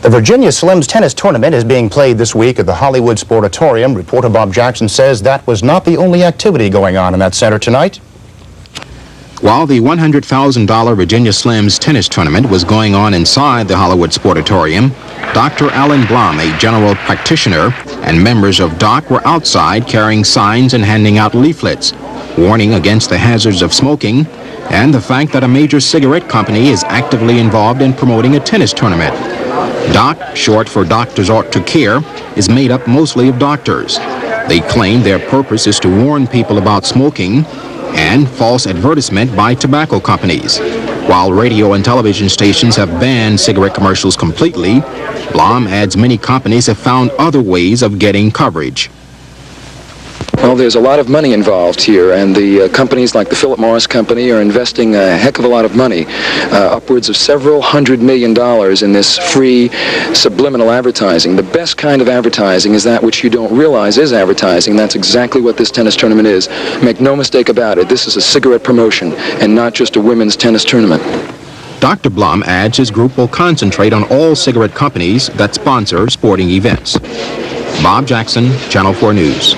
The Virginia Slims tennis tournament is being played this week at the Hollywood Sportatorium. Reporter Bob Jackson says that was not the only activity going on in that center tonight. While the $100,000 Virginia Slims tennis tournament was going on inside the Hollywood Sportatorium, Dr. Alan Blum, a general practitioner, and members of DOC were outside carrying signs and handing out leaflets, warning against the hazards of smoking and the fact that a major cigarette company is actively involved in promoting a tennis tournament. DOC, short for Doctors Ought to Care, is made up mostly of doctors. They claim their purpose is to warn people about smoking and false advertisement by tobacco companies. While radio and television stations have banned cigarette commercials completely, Blum adds many companies have found other ways of getting coverage. Well, there's a lot of money involved here, and the uh, companies like the Philip Morris Company are investing a heck of a lot of money, uh, upwards of several hundred million dollars in this free subliminal advertising. The best kind of advertising is that which you don't realize is advertising. That's exactly what this tennis tournament is. Make no mistake about it, this is a cigarette promotion and not just a women's tennis tournament. Dr. Blum adds his group will concentrate on all cigarette companies that sponsor sporting events. Bob Jackson, Channel 4 News.